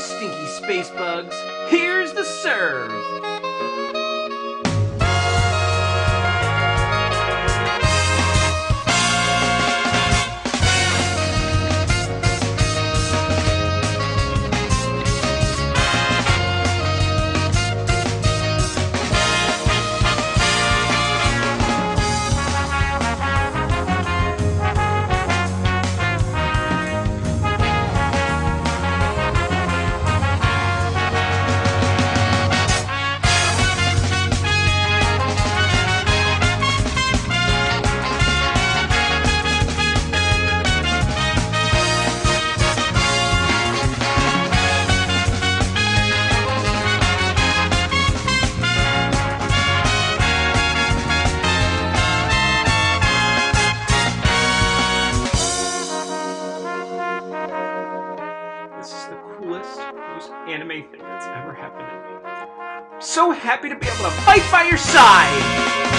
stinky space bugs. This is the coolest, most anime thing that's ever happened to me. I'm So happy to be able to fight by your side!